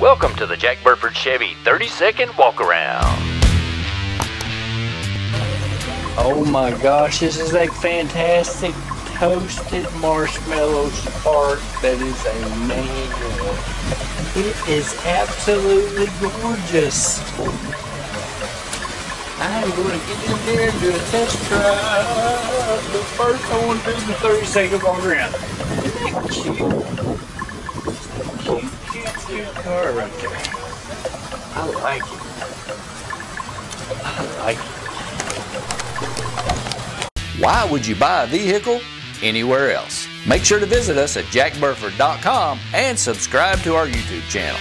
Welcome to the Jack Burford Chevy 30 second walk around. Oh my gosh, this is a fantastic toasted marshmallow spark that is amazing. It is absolutely gorgeous. I'm going to get in there and do a test drive. But first, I want to do the 30 second walk around. Isn't that? Cute, cute, car right there. I like it. I like it. Why would you buy a vehicle anywhere else? Make sure to visit us at jackburford.com and subscribe to our YouTube channel.